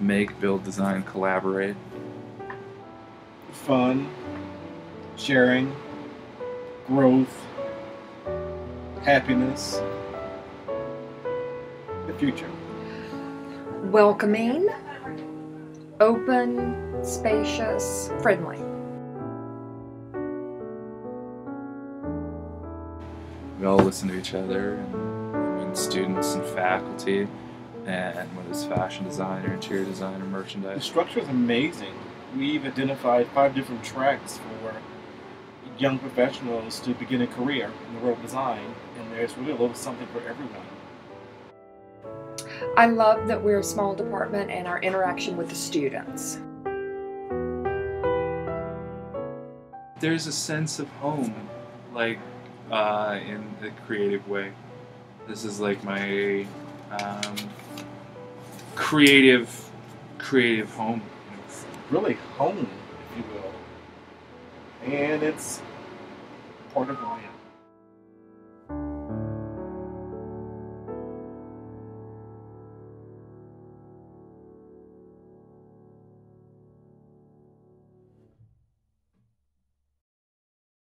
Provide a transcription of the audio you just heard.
make, build, design, collaborate. Fun, sharing, growth, happiness, the future. Welcoming, open, spacious, friendly. We all listen to each other, and I mean, students and faculty, and whether it's fashion designer, interior designer, merchandise. The structure is amazing. We've identified five different tracks for young professionals to begin a career in the world of design, and there's really a little something for everyone. I love that we're a small department and our interaction with the students. There's a sense of home, like uh, in a creative way. This is like my um, creative, creative home. It's really home, if you will. And it's part of am.